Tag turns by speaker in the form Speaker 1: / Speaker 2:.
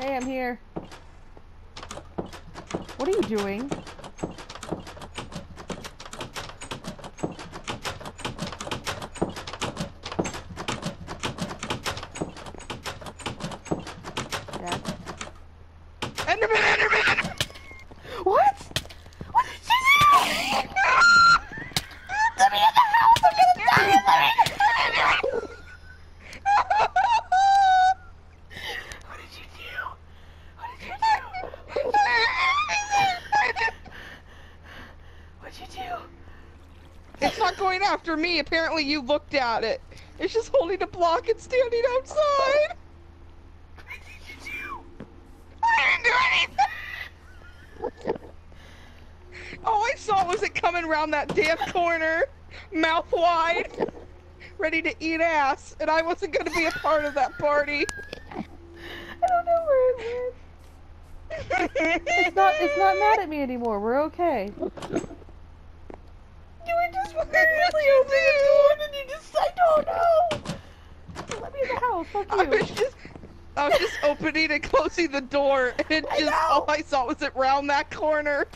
Speaker 1: Hey, I'm here. What are you doing?
Speaker 2: Enderman, Enderman, Enderman!
Speaker 1: What? What did you do? Let me in the house! I'm gonna die! Let me- What did you do? What did you do? What'd you do?
Speaker 2: It's not going after me. Apparently you looked at it. It's just holding a block and standing outside.
Speaker 1: What did you do?
Speaker 2: I didn't do anything. All I saw was it coming around that damn corner, mouth wide, ready to eat ass, and I wasn't gonna be a part of that party.
Speaker 1: I don't know where it went. It's not. It's not mad at me anymore. We're okay. Let me in the house. Fuck
Speaker 2: I was just, I was just opening and closing the door, and just all I saw was it round that corner.